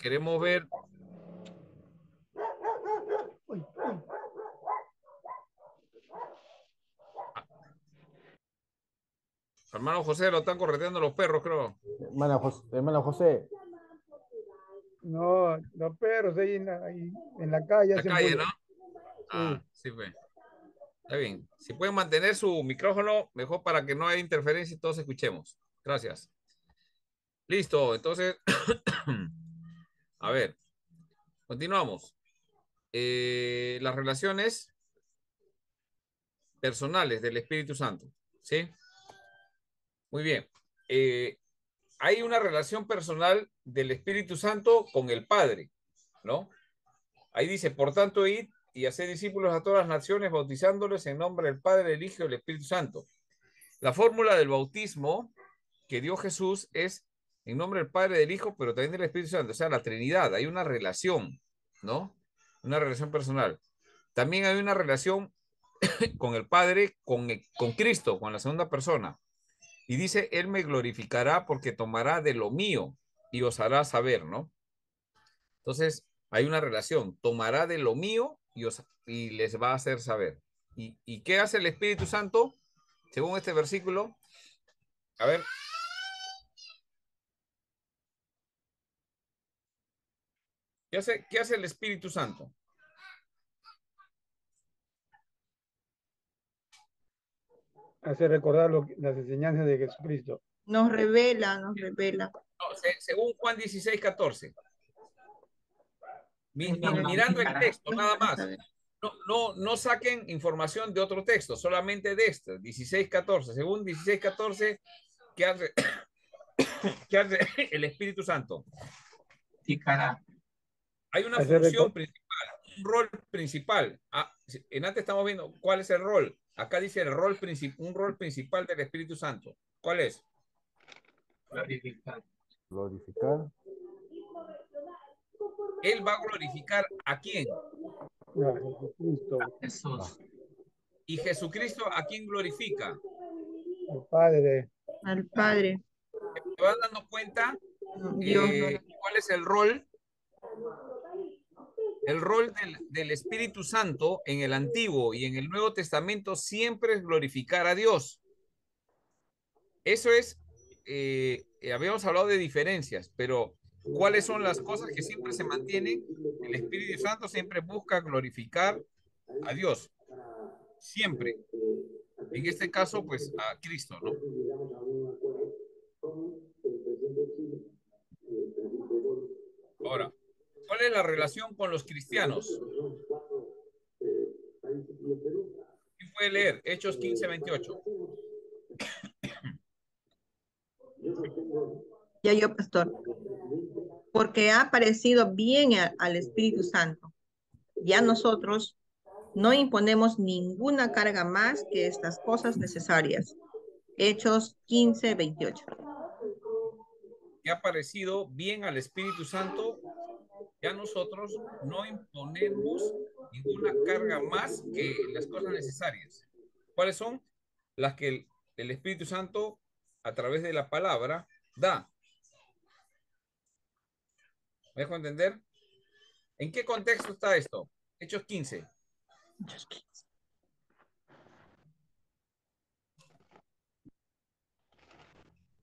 queremos ver. Hermano José, lo están correteando los perros, creo. Hermano José, hermano José. No, los perros ahí en la, ahí en la calle. La calle. ¿no? Ah, sí, pues. Está bien. Si pueden mantener su micrófono, mejor para que no haya interferencia y todos escuchemos. Gracias. Listo, entonces, a ver, continuamos. Eh, las relaciones personales del Espíritu Santo, ¿sí? Muy bien. Eh, hay una relación personal del Espíritu Santo con el Padre, ¿no? Ahí dice, por tanto, id y hacer discípulos a todas las naciones, bautizándoles en nombre del Padre, del Hijo y del Espíritu Santo. La fórmula del bautismo que dio Jesús es en nombre del Padre, del Hijo, pero también del Espíritu Santo, o sea, la Trinidad. Hay una relación, ¿no? Una relación personal. También hay una relación con el Padre, con, con Cristo, con la segunda persona. Y dice, Él me glorificará porque tomará de lo mío y os hará saber, ¿no? Entonces, hay una relación, tomará de lo mío y, os, y les va a hacer saber. ¿Y, ¿Y qué hace el Espíritu Santo? Según este versículo, a ver. ¿Qué hace, qué hace el Espíritu Santo? Hace recordar lo las enseñanzas de Jesucristo. Nos revela, nos revela. No, se- según Juan 16, 14. Mi- mi- mirando el texto, nada más. No, no, no saquen información de otro texto, solamente de este, 16, 14. Según 16, 14, ¿qué hace, qué hace el Espíritu Santo? Hay una Hacer función principal, un rol principal. Ah, en antes estamos viendo cuál es el rol. Acá dice el rol un rol principal del Espíritu Santo. ¿Cuál es? Glorificar. Él va a glorificar a quién? a Jesucristo, Y Jesucristo a quién glorifica. el Padre. Al Padre. ¿Te vas dando cuenta Dios eh, cuál es el rol? El rol del, Espíritu Santo en el Antiguo y en el Nuevo Testamento siempre es glorificar a Dios. Eso es, eh, habíamos hablado de diferencias, pero ¿cuáles son las cosas que siempre se mantienen? El Espíritu Santo siempre busca glorificar a Dios. Siempre. En este caso, pues a Cristo, ¿no? Ahora, ¿cuál es la relación con los cristianos? ¿Quién puede leer? Hechos 15, 28. Ya yo, pastor. Porque ha parecido bien a- al Espíritu Santo. Ya nosotros no imponemos ninguna carga más que estas cosas necesarias. Hechos 15, 28. que ha parecido bien al Espíritu Santo, ya nosotros no imponemos ninguna carga más que las cosas necesarias. ¿Cuáles son? Las que el, el Espíritu Santo, a través de la palabra, da. ¿Me dejo entender? ¿En qué contexto está esto? Hechos 15.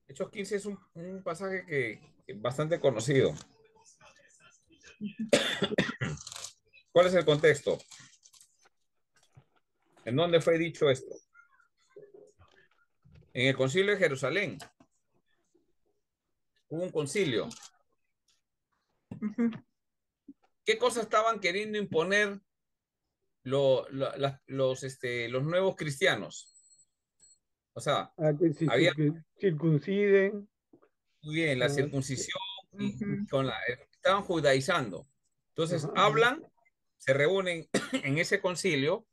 Hechos 15 es un, un pasaje que es bastante conocido. ¿Cuál es el contexto? ¿En dónde fue dicho esto? En el concilio de Jerusalén. Hubo un concilio. ¿Qué cosas estaban queriendo imponer lo- lo- la- los, este, los nuevos cristianos? O sea, a que si- Había- circunciden. muy bien, la Ah, circuncisión con la, estaban judaizando. Entonces hablan, se reúnen en ese concilio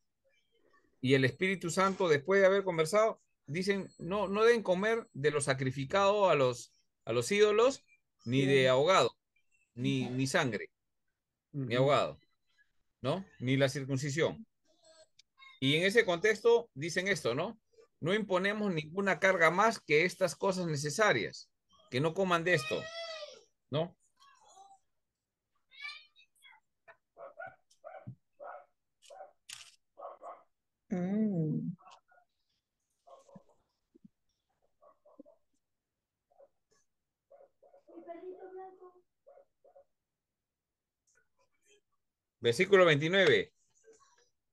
y el Espíritu Santo, después de haber conversado, dicen, no, no deben comer de lo sacrificado a los, a los ídolos, ni de ahogado, ni, ni sangre, ni ahogado, ¿no? Ni la circuncisión. Y en ese contexto dicen esto, ¿no? No imponemos ninguna carga más que estas cosas necesarias, que no coman de esto, ¿no? Mm, Versículo 29.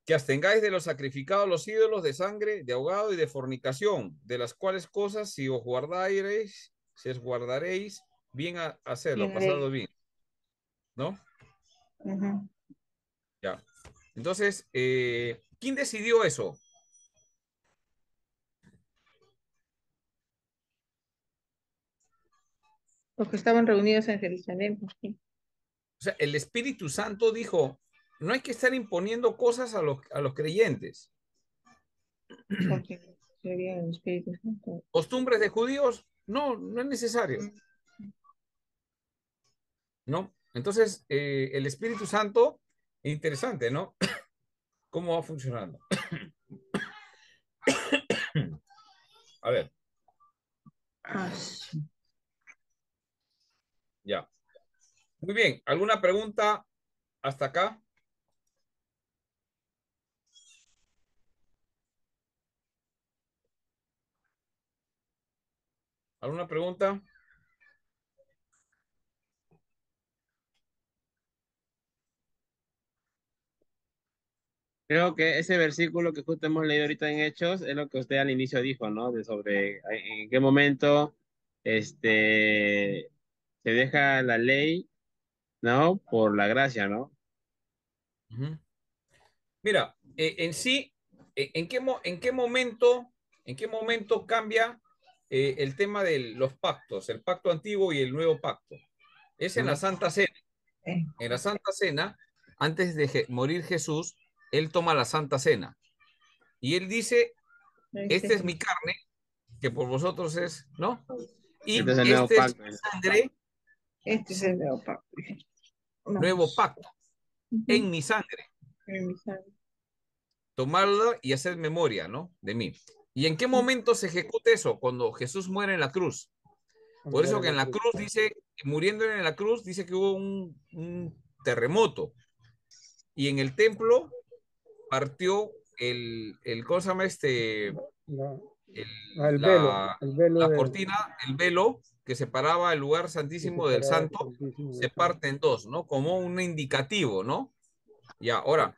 Que abstengáis de los sacrificados los ídolos de sangre, de ahogado y de fornicación, de las cuales cosas si os guardaréis, si os guardaréis, bien a hacerlo, Bien pasado bien. ¿No? Ya. Entonces, eh, ¿quién decidió eso? Los que estaban reunidos en Jerusalén. pues, sí. O sea, el Espíritu Santo dijo, no hay que estar imponiendo cosas a los, a los creyentes. Costumbres de judíos, no, no es necesario. ¿No? Entonces, eh, el Espíritu Santo, interesante, ¿no? ¿Cómo va funcionando? A ver, Ah, ya. Muy bien, ¿alguna pregunta hasta acá? ¿Alguna pregunta? Creo que ese versículo que justo hemos leído ahorita en Hechos es lo que usted al inicio dijo, ¿no? De sobre en qué momento este se deja la ley, ¿no? Por la gracia, ¿no? Mira, eh, en sí, eh, ¿en qué, mo- en qué momento, en qué momento cambia eh, el tema de los pactos, el pacto antiguo y el nuevo pacto? Es en la. Santa Cena. En la Santa Cena, antes de je- morir Jesús, él toma la Santa Cena y él dice, esta es mi carne, que por vosotros es, ¿no? Y Este es el nuevo este es pacto. mi sangre, Este es el nuevo pacto. Nuevo pacto, en mi sangre. En mi sangre. tomarlo y hacer memoria, ¿no? De mí. ¿Y en qué momento se ejecuta eso? Cuando Jesús muere en la cruz. Por eso que en la cruz dice, muriendo en la cruz, dice que hubo un, un terremoto. Y en el templo partió el, el ¿cómo se llama este? No, El, el la, velo, el velo la del- cortina, el velo que separaba el lugar santísimo del santo, se parte en dos, ¿no? Como un indicativo, ¿no? Ya, ahora,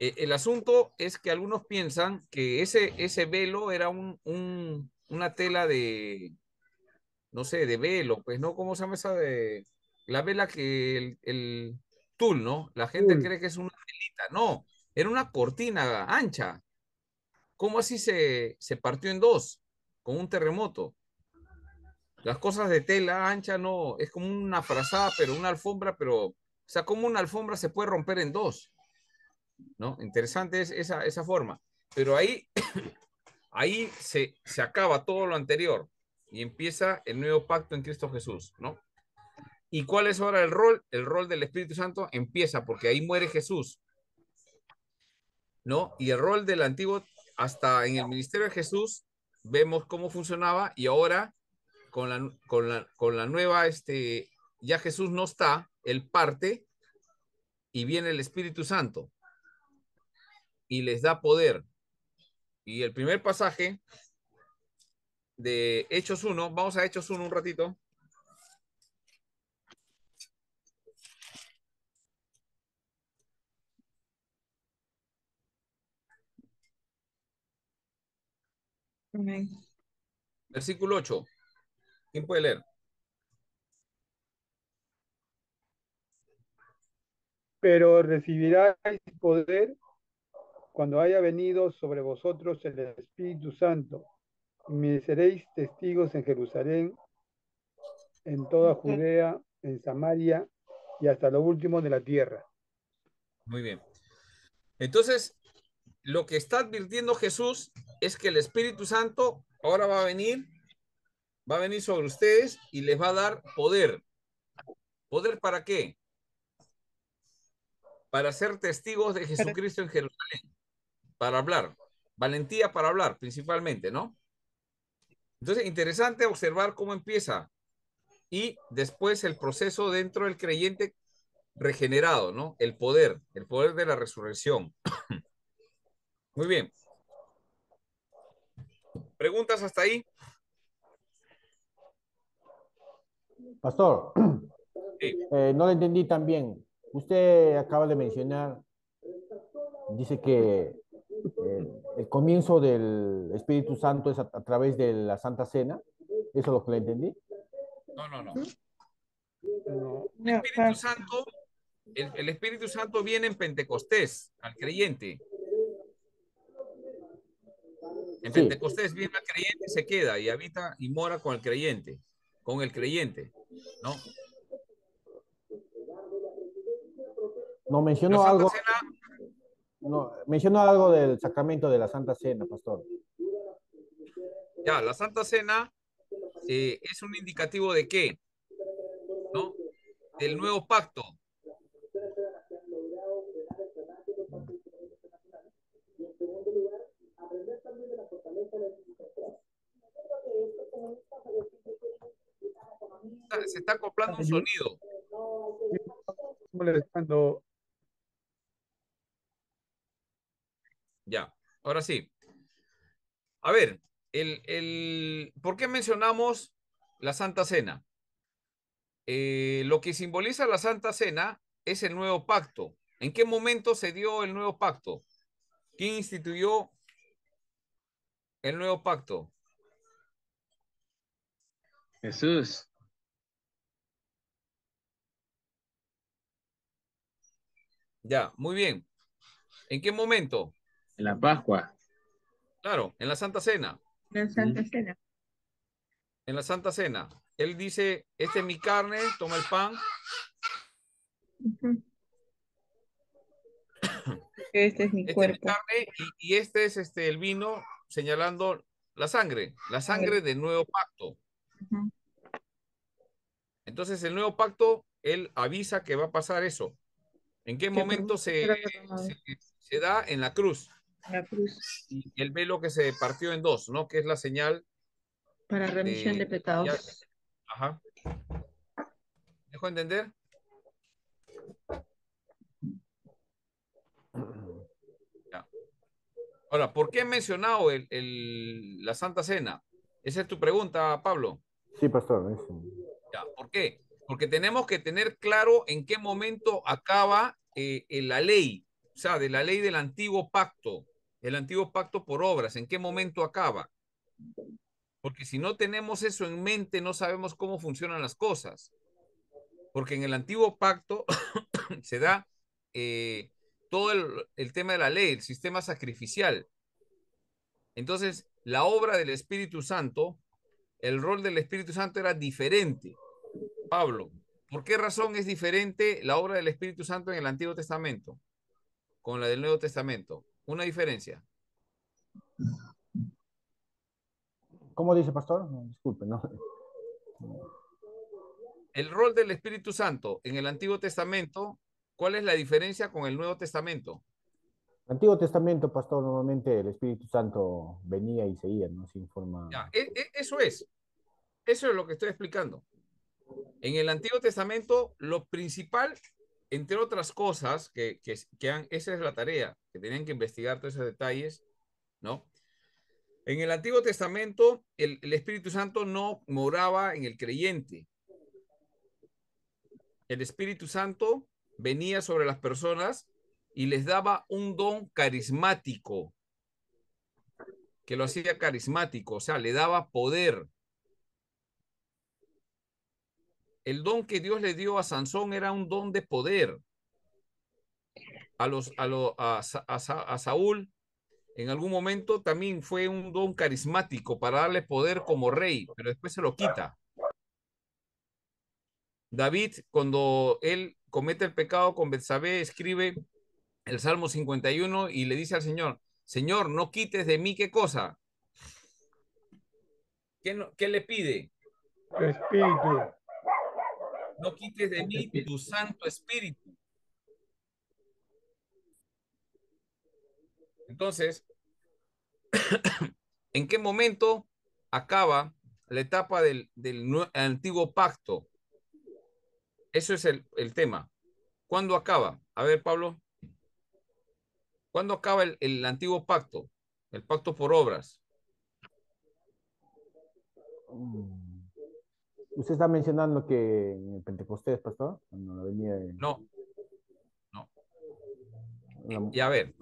eh, el asunto es que algunos piensan que ese, ese velo era un, un- una tela de, no sé, de velo, pues, ¿no? ¿Cómo se llama esa de la vela que el, el tul, ¿no? La gente cree que es una telita, no, era una cortina ancha. ¿Cómo así se, se partió en dos con un terremoto? Las cosas de tela ancha no, es como una frazada, pero una alfombra, pero, o sea, como una alfombra se puede romper en dos. ¿no? Interesante es esa, esa forma. Pero ahí, ahí se, se acaba todo lo anterior y empieza el nuevo pacto en Cristo Jesús, ¿no? ¿Y cuál es ahora el rol? El rol del Espíritu Santo empieza porque ahí muere Jesús, ¿no? Y el rol del antiguo, hasta en el ministerio de Jesús, vemos cómo funcionaba y ahora con la, con la, con la nueva, este, ya Jesús no está, él parte y viene el Espíritu Santo y les da poder. Y el primer pasaje de Hechos 1, vamos a Hechos 1 un ratito. Versículo 8. ¿Quién puede leer? Pero recibiráis poder cuando haya venido sobre vosotros el Espíritu Santo, y me seréis testigos en Jerusalén, en toda Judea, en Samaria y hasta lo último de la tierra. Muy bien. Entonces, lo que está advirtiendo Jesús es que el Espíritu Santo ahora va a venir, va a venir sobre ustedes y les va a dar poder. ¿Poder para qué? Para ser testigos de Jesucristo en Jerusalén, para hablar, valentía para hablar principalmente, ¿no? Entonces, interesante observar cómo empieza y después el proceso dentro del creyente regenerado, ¿no? El poder, el poder de la resurrección. Muy bien. ¿Preguntas hasta ahí? Pastor, Sí. eh, no lo entendí tan bien. Usted acaba de mencionar, dice que eh, el comienzo del Espíritu Santo es a, a través de la Santa Cena. ¿Eso es lo que le entendí? No, no, no. El Espíritu Santo, el, el Espíritu Santo viene en Pentecostés al creyente. En Sí. Pentecostés viene al creyente y se queda y habita y mora con el creyente, con el creyente, ¿no? No mencionó algo, Cena, no, mencionó algo del sacramento de la Santa Cena, Pastor. ya, la Santa Cena eh, es un indicativo de qué, ¿no? Del nuevo pacto. Está- Se está acoplando un sonido. molestando. Ya, ahora sí. A ver, el, el, ¿por qué mencionamos la Santa Cena? Eh, lo que simboliza la Santa Cena es el nuevo pacto. ¿En qué momento se dio el nuevo pacto? ¿Quién instituyó el nuevo pacto? Jesús. Ya, muy bien. ¿En qué momento? En la Pascua. Claro, en la Santa Cena. La Santa Cena. En la Santa Cena. Él dice, esta es mi carne, toma el pan. Este es mi Este es mi cuerpo. carne y, y este es este, el vino señalando la sangre, la sangre del nuevo pacto. Entonces, el nuevo pacto, él avisa que va a pasar eso. ¿En qué momento se, se, se da? En la cruz. La cruz Y el velo que se partió en dos, ¿no? Que es la señal. para remisión de- de pecados. ya- Ajá. ¿Dejo entender? Ahora, ¿por qué he mencionado el, el- la Santa Cena? Esa es tu pregunta, Pablo. Sí, Pastor. es- Ya, ¿por qué? Porque tenemos que tener claro en qué momento acaba eh, eh, la ley, o sea, de la ley del antiguo pacto, el antiguo pacto por obras, en qué momento acaba. Porque si no tenemos eso en mente, no sabemos cómo funcionan las cosas. Porque en el antiguo pacto se da eh, todo el tema de la ley, el sistema sacrificial. Entonces, la obra del Espíritu Santo, el rol del Espíritu Santo era diferente. Pablo, ¿por qué razón es diferente la obra del Espíritu Santo en el Antiguo Testamento con la del Nuevo Testamento? Una diferencia. ¿Cómo dice, Pastor? No, disculpe, no. El rol del Espíritu Santo en el Antiguo Testamento, ¿cuál es la diferencia con el Nuevo Testamento? Antiguo Testamento, Pastor, normalmente el Espíritu Santo venía y se iba, ¿no? Sin forma. Ya, e- e- eso es. Eso es lo que estoy explicando. En el Antiguo Testamento, lo principal, entre otras cosas, que, esa es la tarea, que tenían que investigar todos esos detalles, ¿no? En el Antiguo Testamento, el, el Espíritu Santo no moraba en el creyente. El Espíritu Santo venía sobre las personas y les daba un don carismático, que lo hacía carismático, o sea, le daba poder. El don que Dios le dio a Sansón era un don de poder. A, los, a, lo- a, Sa- a Sa- a Saúl, en algún momento también fue un don carismático para darle poder como rey, pero después se lo quita. David, cuando él comete el pecado con Betsabé, escribe el Salmo 51 y le dice al Señor, Señor, no quites de mí qué cosa. ¿Qué, no- qué le pide? Tu espíritu. No quites de mí tu Santo Espíritu. Entonces, ¿en qué momento acaba la etapa del, del antiguo pacto? Eso es el, el tema. ¿Cuándo acaba? A ver, Pablo. ¿Cuándo acaba el, el antiguo pacto? El pacto por obras. Mm. Usted está mencionando que en el Pentecostés, pastor, cuando la venía de- No, en la- y a ver,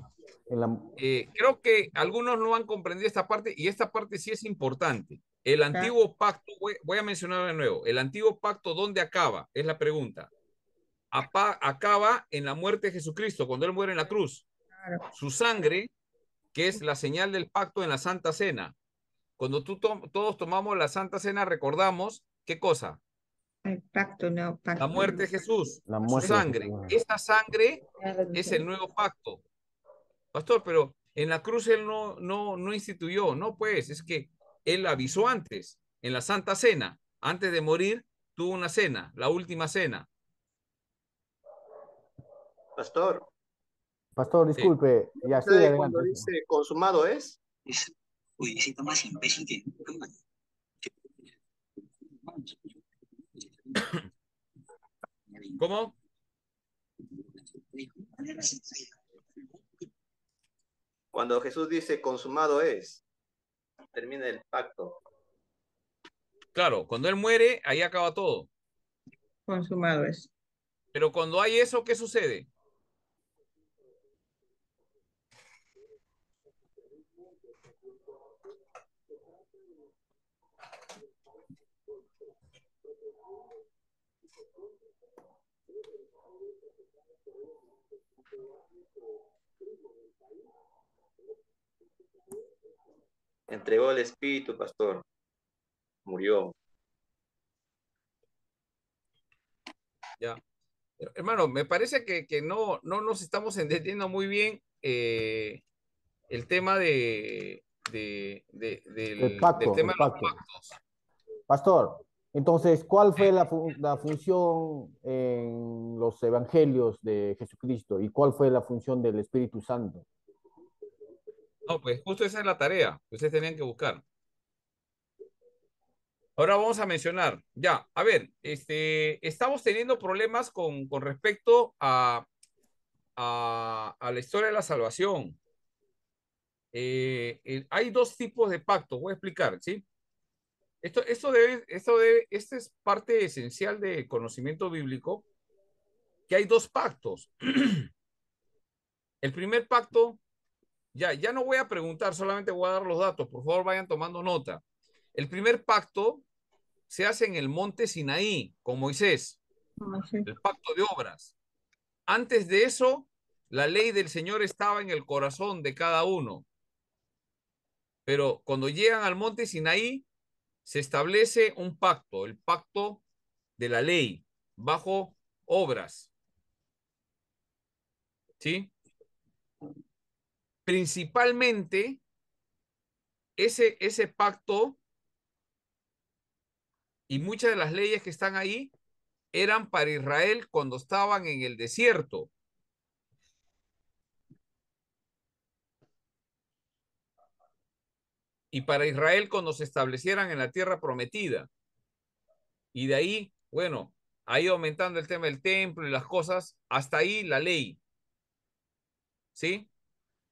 la- eh, creo que algunos no han comprendido esta parte y esta parte sí es importante. El antiguo pacto, voy, voy a mencionar de nuevo, el antiguo pacto, ¿dónde acaba? Es la pregunta. Apa- acaba en la muerte de Jesucristo, cuando Él muere en la cruz. Claro. Su sangre, que es la señal del pacto en la Santa Cena. Cuando tú to- todos tomamos la Santa Cena, recordamos, ¿qué cosa? El pacto, no, pacto. La muerte de Jesús, La su muerte de sangre. Esa sangre es el nuevo pacto. Pastor, pero en la cruz él no, no, no instituyó, no pues, es que él avisó antes, en la Santa Cena, antes de morir, tuvo una cena, la última cena. Pastor, Pastor, disculpe, ya sigue ¿sabe adelante. cuando dice consumado es? Es jueguecito más imbécil que. ¿Cómo? Cuando Jesús dice consumado es, termina el pacto. Claro, cuando él muere, ahí acaba todo. Consumado es. Pero cuando hay eso, ¿qué sucede? Entregó el espíritu, pastor. Murió. Ya. Hermano, me parece que, que no, no nos estamos entendiendo muy bien eh, el tema de, de, de- del, El pacto, del tema el de los pacto. pactos. Pastor, entonces, ¿cuál fue la, fu- la función en los evangelios de Jesucristo y cuál fue la función del Espíritu Santo? No, pues justo esa es la tarea que ustedes tenían que buscar. Ahora vamos a mencionar, ya, a ver, este, estamos teniendo problemas con, con respecto a, a, a la historia de la salvación. Eh, eh, hay dos tipos de pactos, voy a explicar, ¿sí? Esto, esto debe, esto debe, esta es parte esencial del conocimiento bíblico, que hay dos pactos. El primer pacto ya, ya no voy a preguntar, solamente voy a dar los datos. Por favor, vayan tomando nota. El primer pacto se hace en el monte Sinaí con Moisés, sé. el pacto de obras. Antes de eso, la ley del Señor estaba en el corazón de cada uno. Pero cuando llegan al monte Sinaí, se establece un pacto, el pacto de la ley, bajo obras. ¿Sí? principalmente ese, ese pacto y muchas de las leyes que están ahí eran para Israel cuando estaban en el desierto. Y para Israel cuando se establecieran en la tierra prometida. Y de ahí, bueno, ha ido aumentando el tema del templo y las cosas, hasta ahí la ley. ¿Sí?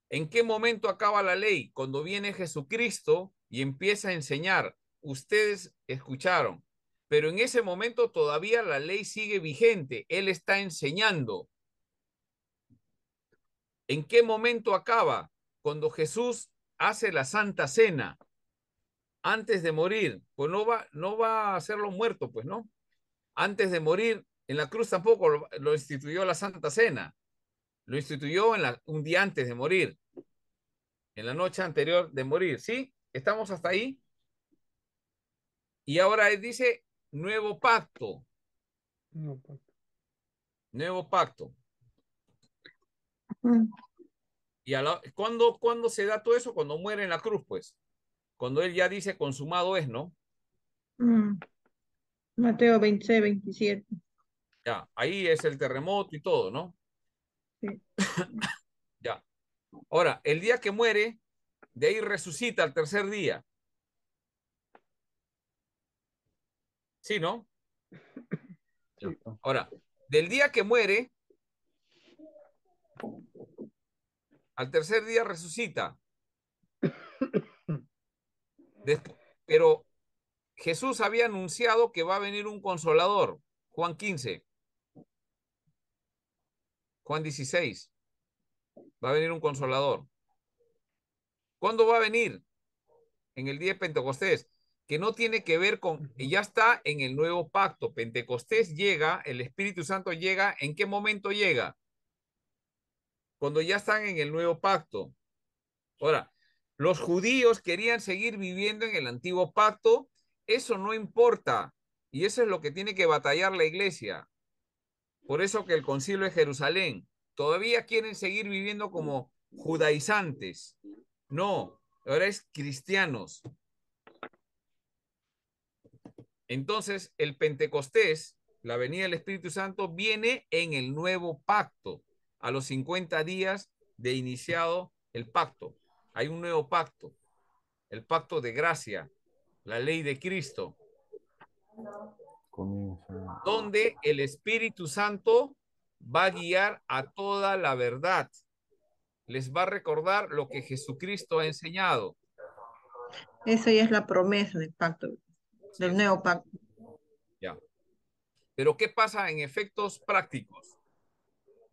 ¿En qué momento acaba la ley? Cuando viene Jesucristo y empieza a enseñar. Ustedes escucharon, pero en ese momento todavía la ley sigue vigente. Él está enseñando. ¿En qué momento acaba? Cuando Jesús hace la Santa Cena antes de morir. Pues no va, no va a hacerlo muerto, pues no. Antes de morir, en la cruz tampoco lo, lo instituyó la Santa Cena lo instituyó en la, un día antes de morir, en la noche anterior de morir. ¿Sí? ¿Estamos hasta ahí? Y ahora él dice nuevo pacto, No, pacto. nuevo pacto. ¿Y a la, ¿cuándo, ¿cuándo se da todo eso? Cuando muere en la cruz, pues. Cuando él ya dice consumado es, ¿no? Mm. Mateo 26, 27. Ya, ahí es el terremoto y todo, ¿no? Sí. ya. Ahora, el día que muere, de ahí resucita al tercer día. Sí, ¿no? Sí. Ahora, del día que muere, al tercer día resucita. Pero Jesús había anunciado que va a venir un consolador. Juan 15. Juan 16. Va a venir un consolador. ¿Cuándo va a venir? En el día de Pentecostés, que no tiene que ver con, ya está en el nuevo pacto. Pentecostés llega, el Espíritu Santo llega, ¿en qué momento llega? Cuando ya están en el nuevo pacto. Ahora, los judíos querían seguir viviendo en el antiguo pacto, eso no importa. Y eso es lo que tiene que batallar la iglesia. Por eso que el concilio de Jerusalén todavía quieren seguir viviendo como judaizantes. No, ahora es cristianos. Entonces, el Pentecostés, la venida del Espíritu Santo, viene en el nuevo pacto, a los 50 días de iniciado el pacto. Hay un nuevo pacto, el pacto de gracia, la ley de Cristo, donde el Espíritu Santo va a guiar a toda la verdad. Les va a recordar lo que Jesucristo ha enseñado. Eso ya es la promesa del pacto, del nuevo pacto. Ya. Pero ¿qué pasa en efectos prácticos?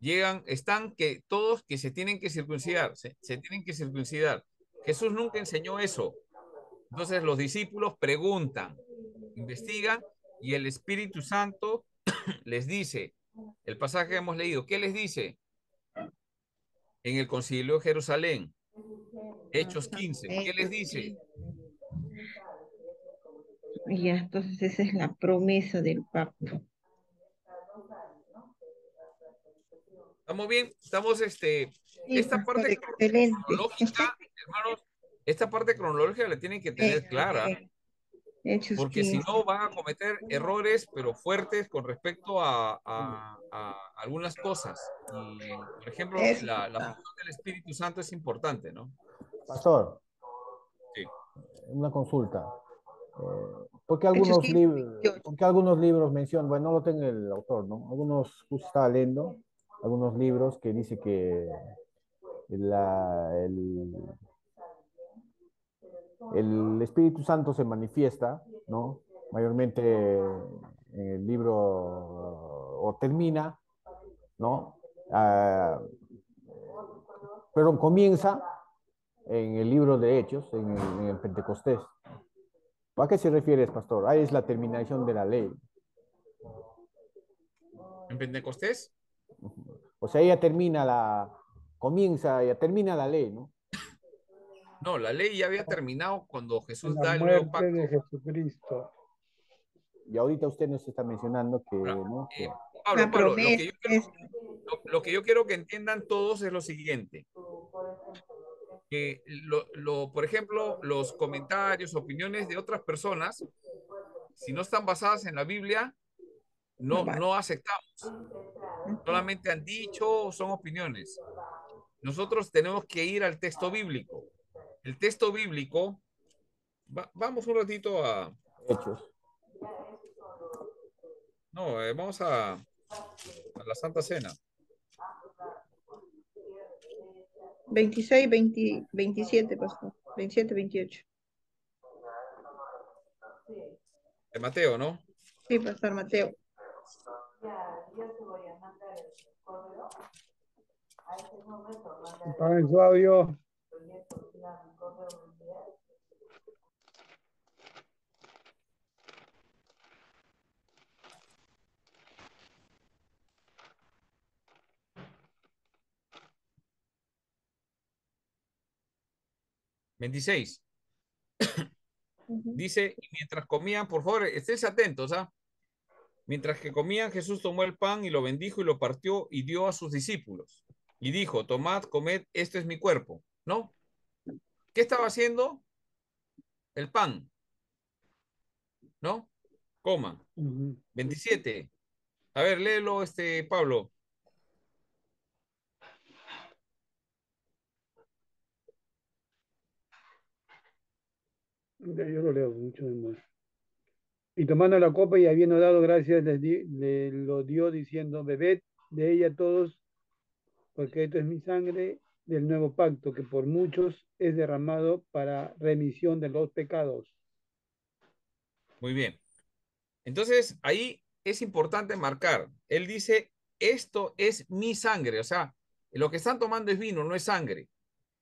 Llegan, están que todos que se tienen que circuncidar, se, tienen que circuncidar. Jesús nunca enseñó eso. Entonces los discípulos preguntan, investigan y el Espíritu Santo les dice, el pasaje que hemos leído, ¿qué les dice? En el concilio de Jerusalén, Hechos 15, ¿qué les dice? Ya, entonces esa es la promesa del pacto. ¿Estamos bien? Estamos, este, Sí, esta parte cronológica, hermanos, esta parte cronológica la tienen que tener clara, Eh, porque si 15. no van a cometer errores, pero fuertes con respecto a, a- a algunas cosas. Y, por ejemplo, Es- la, la función del Espíritu Santo es importante, ¿no? Pastor, Sí. una consulta. Eh, ¿por, qué algunos 15, libros, 28. ¿Por qué algunos libros mencionan, bueno, no lo tengo el autor, ¿no? Algunos, justo estaba leyendo, algunos libros que dice que la, el, el Espíritu Santo se manifiesta, ¿no? Mayormente en el libro, o termina, ¿no? Ah, pero comienza en el libro de Hechos, en el, en el Pentecostés. ¿A qué se refiere, pastor? Ahí es la terminación de la ley. En Pentecostés, O sea, ella termina la, comienza, ya termina la ley, ¿no? no, la ley ya había terminado cuando Jesús da el nuevo muerte de pacto. Jesucristo. Y ahorita usted nos está mencionando que, Ahora, ¿no? eh, Pablo, Pablo, lo que, yo quiero, es lo- lo que yo quiero que entiendan todos es lo siguiente. Que, lo, lo- por ejemplo, los comentarios, opiniones de otras personas, si no están basadas en la Biblia, no, no aceptamos. Solamente han dicho, son opiniones. Nosotros tenemos que ir al texto bíblico. El texto bíblico, va- vamos un ratito a, Hechos. no, eh, vamos a, a la Santa Cena. 26, 20, 27, pastor. 27, 28. De Mateo, ¿no? Sí, pastor Mateo. Apaguen su audio. Veintiséis. Dice, y mientras comían, por favor, esténse atentos, ¿ah? Mientras que comían, Jesús tomó el pan y lo bendijo y lo partió y dio a sus discípulos. Y dijo, tomad, comed, este es mi cuerpo. ¿No? ¿Qué estaba haciendo? El pan. ¿No? Coman. Ujú. 27. A ver, léelo, este, Pablo. Yo lo leo mucho más. Y tomando la copa y habiendo dado gracias, le lo dio diciendo, bebed de ella todos, porque esto es mi sangre del nuevo pacto, que por muchos es derramado para remisión de los pecados. Muy bien. Entonces, ahí es importante marcar. Él dice, esto es mi sangre. O sea, lo que están tomando es vino, no es sangre.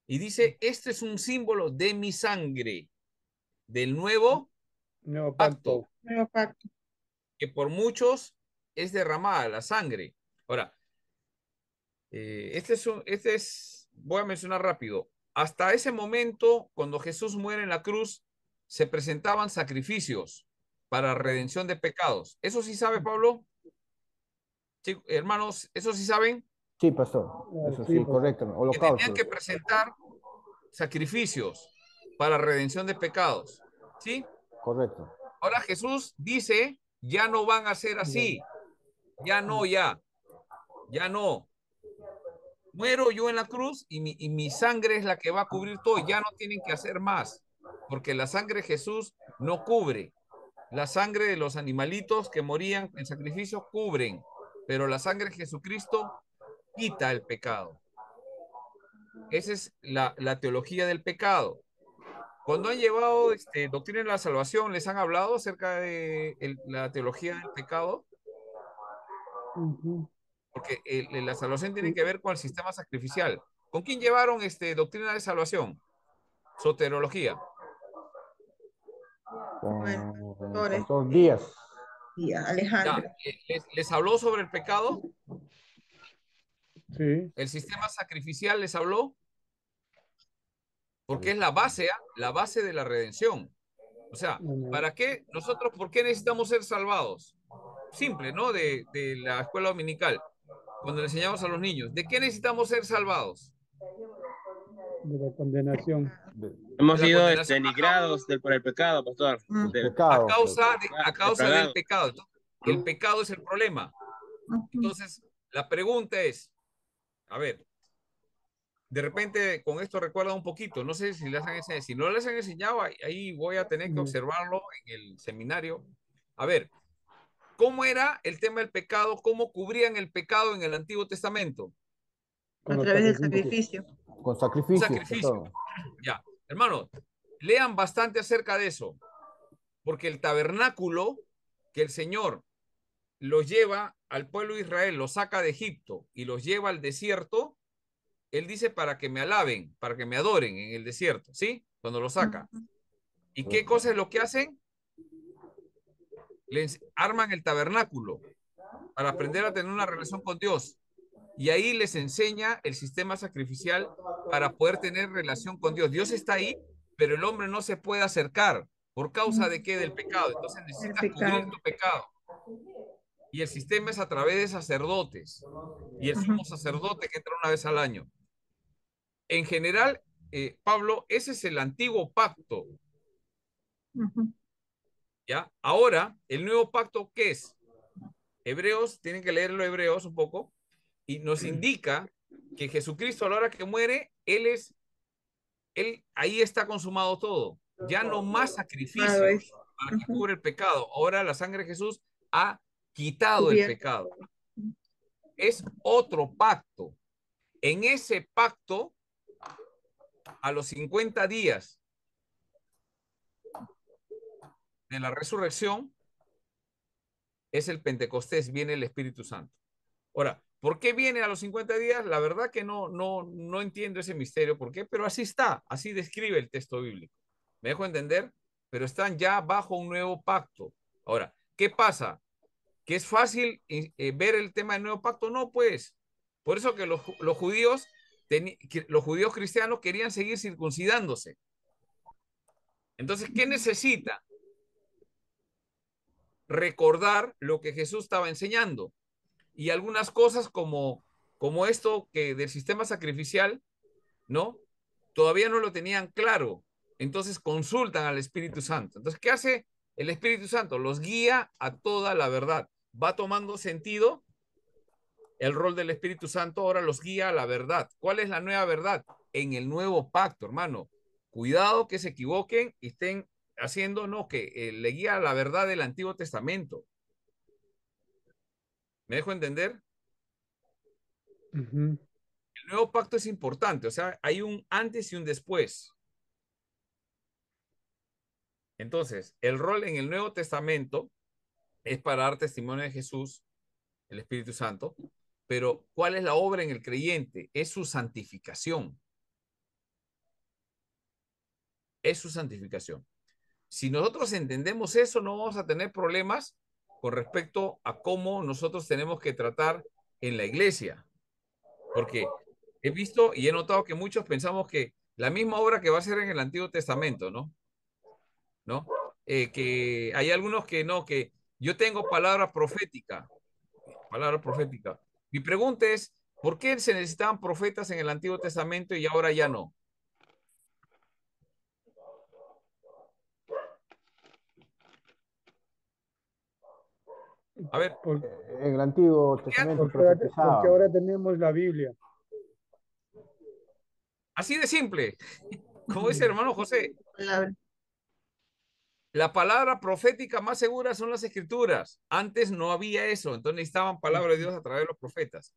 Y dice, este es un símbolo de mi sangre, del nuevo Nuevo pacto, pacto. Nuevo pacto. que por muchos es derramada la sangre. Ahora, eh, este es, un- este es, voy a mencionar rápido. Hasta ese momento, cuando Jesús muere en la cruz, se presentaban sacrificios para redención de pecados. ¿Eso sí sabe, Pablo? Sí, hermanos, ¿eso sí saben? Sí, pastor. Eso sí, sí, pues. correcto. Que tenían que presentar sacrificios para redención de pecados. ¿Sí? Correcto. Ahora Jesús dice, ya no van a ser así. Ya no, ya. Ya no. Muero yo en la cruz y mi, y mi sangre es la que va a cubrir todo. Ya no tienen que hacer más. Porque la sangre de Jesús no cubre. La sangre de los animalitos que morían en sacrificio cubren. Pero la sangre de Jesucristo quita el pecado. Esa es la, la teología del pecado. Cuando han llevado este, doctrina de la salvación, ¿les han hablado acerca de el- la teología del pecado? Porque el- la salvación tiene que ver con el sistema sacrificial. ¿Con quién llevaron este, doctrina de salvación? Soterología. Con pastores. pastor Díaz. Ya, Alejandro. ¿les, les habló sobre el pecado? Sí. ¿El sistema sacrificial les habló? Porque es la base, ¿ah? la base de la redención. O sea, ¿para qué nosotros, por qué necesitamos ser salvados? Simple, ¿no? De, de la escuela dominical, cuando le enseñamos a los niños, ¿de qué necesitamos ser salvados? De la condenación. de- Hemos La sido condenación denigrados del, por el pecado, pastor. Mm. Del- pecado. A causa, de- a causa el del pecado. Entonces, El pecado es el problema. Entonces, la pregunta es, a ver, de repente con esto recuerda un poquito, no sé si les han enseñado, si no les han enseñado, ahí, voy a tener que observarlo en el seminario. A ver, ¿cómo era el tema del pecado? ¿Cómo cubrían el pecado en el Antiguo Testamento? A través del sacrificios. sacrificio. Con sacrificios. sacrificio. pastor. Ya, hermanos, lean bastante acerca de eso, porque el tabernáculo que el Señor los lleva al pueblo de Israel, los saca de Egipto y los lleva al desierto, Él dice para que me alaben, para que me adoren en el desierto, ¿sí? Cuando los saca. ¿Y qué cosa es lo que hacen? Les arman el tabernáculo para aprender a tener una relación con Dios. Y ahí les enseña el sistema sacrificial para poder tener relación con Dios. Dios está ahí, pero el hombre no se puede acercar. ¿Por causa de qué? Del pecado. Entonces necesitas cubrir tu pecado. Y el sistema es a través de sacerdotes. Y el sumo sacerdote que entra una vez al año. En general, eh, Pablo, ese es el antiguo pacto. ¿Ya? Ahora, el nuevo pacto, ¿qué es? Hebreos, tienen que leerlo Hebreos un poco, y nos indica que Jesucristo a la hora que muere, Él es, Él, ahí está consumado todo. Ya no más es- para que cubre el pecado. Ahora la sangre de Jesús ha quitado el pecado. Es otro pacto. En ese pacto, a los 50 días de la resurrección, es el Pentecostés, viene el Espíritu Santo. Ahora, ¿por qué viene a los 50 días? La verdad que no, no, no entiendo ese misterio, ¿por qué? Pero así está, así describe el texto bíblico. ¿Me dejo entender? Pero están ya bajo un nuevo pacto. Ahora, ¿qué pasa? ¿Que es fácil eh, eh, ver el tema del nuevo pacto? No, pues. Por eso que los, los judíos, los judíos cristianos querían seguir circuncidándose. Entonces, ¿qué necesita? Recordar lo que Jesús estaba enseñando. Y algunas cosas como, como esto que del sistema sacrificial, ¿no? Todavía no lo tenían claro. Entonces consultan al Espíritu Santo. Entonces, ¿qué hace el Espíritu Santo? Los guía a toda la verdad. Va tomando sentido el rol del Espíritu Santo, ahora los guía a la verdad. ¿Cuál es la nueva verdad? En el nuevo pacto, hermano. Cuidado que se equivoquen y estén haciendo, no, que eh, le guía a la verdad del Antiguo Testamento. ¿Me dejo entender? El nuevo pacto es importante, o sea, hay un antes y un después. Entonces, el rol en el Nuevo Testamento es para dar testimonio de Jesús, el Espíritu Santo, pero ¿cuál es la obra en el creyente? Es su santificación. Es su santificación. Si nosotros entendemos eso, no vamos a tener problemas con respecto a cómo nosotros tenemos que tratar en la iglesia. Porque he visto y he notado que muchos pensamos que la misma obra que va a ser en el Antiguo Testamento, ¿no? ¿No? Eh, que hay algunos que no, que yo tengo palabra profética, palabra profética. Mi pregunta es, ¿por qué se necesitaban profetas en el Antiguo Testamento y ahora ya no? A ver, En el Antiguo Testamento porque, ahora, profetizaba. porque ahora tenemos la Biblia. así de simple. Como dice el hermano José, Palabra. La palabra profética más segura son las escrituras. Antes no había eso, entonces necesitaban palabra de Dios a través de los profetas.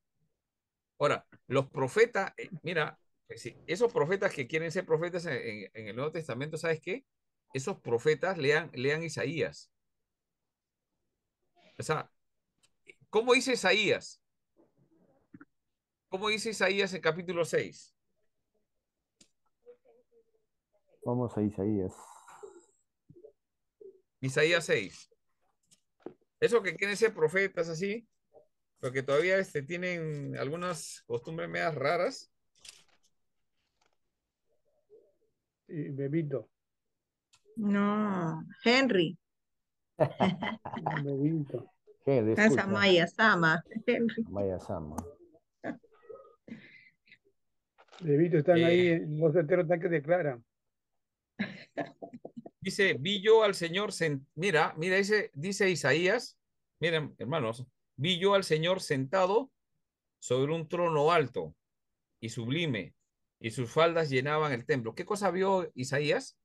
Ahora, los profetas, eh, mira, pues esos profetas que quieren ser profetas en, en- en el Nuevo Testamento, ¿sabes qué? Esos profetas lean, lean Isaías. O sea, ¿cómo dice Isaías? ¿Cómo dice Isaías en capítulo 6? Vamos a Isaías. Isaías 6. Eso que quieren ser profetas así, porque todavía este, tienen algunas costumbres medias raras. Y Bebito, No, Henry. Bebito. Henry, Esa escucha. Maya Sama. Henry. Maya Sama. Bebito están Eh. ahí, los solteros están que declaran. Dice, vi yo al Señor, mira, mira, dice, dice Isaías, miren, hermanos, vi yo al Señor sentado sobre un trono alto y sublime, y sus faldas llenaban el templo. ¿Qué cosa vio Isaías?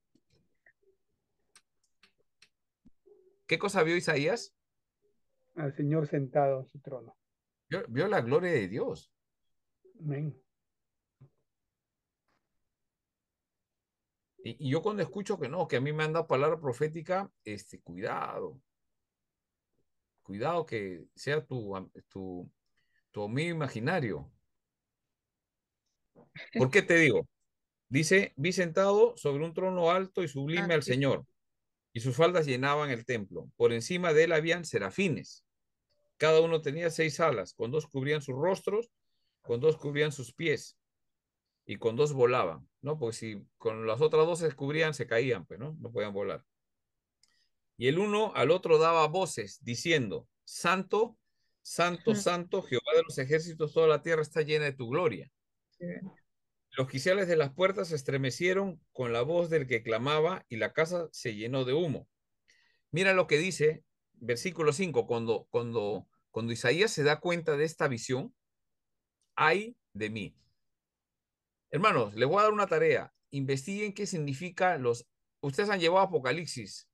¿Qué cosa vio Isaías? Al Señor sentado en su trono. Vio, vio la gloria de Dios. Amén. Y, y yo cuando escucho que no, que a mí me han dado palabra profética, este, cuidado. Cuidado que sea tu, tu, tu amigo imaginario. ¿Por qué te digo? Dice, vi sentado sobre un trono alto y sublime Ah, al sí. Señor, y sus faldas llenaban el templo. Por encima de él habían serafines. Cada uno tenía seis alas, con dos cubrían sus rostros, con dos cubrían sus pies, y con dos volaban, ¿no? Porque si con las otras dos se cubrían, se caían, pues, ¿no? No podían volar. Y el uno al otro daba voces, diciendo, Santo, Santo. Santo, Jehová de los ejércitos, toda la tierra está llena de tu gloria. Los quiciales de las puertas se estremecieron con la voz del que clamaba y la casa se llenó de humo. Mira lo que dice, versículo 5, cuando, cuando, cuando Isaías se da cuenta de esta visión, ay de mí. Hermanos, les voy a dar una tarea. Investiguen qué significa los... Ustedes han llevado Apocalipsis,